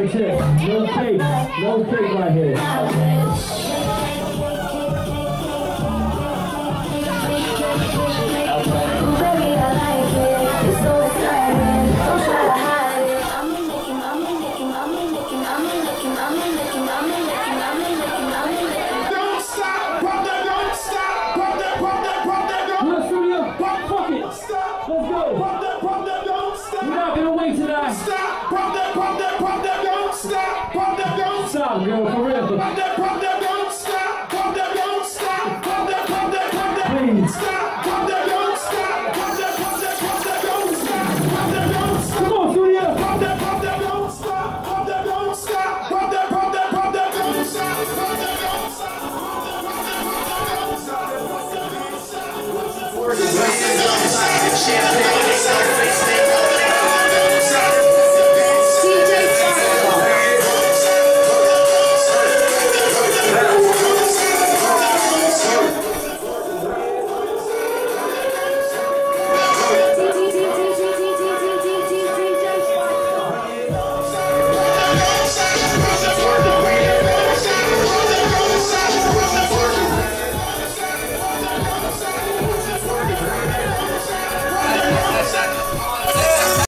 No cake. No cake right here. Let's go. Pump that, pump that, don't stop. We're not gonna wait tonight. Stop. Pump that, pump that, pump job, girl, for real.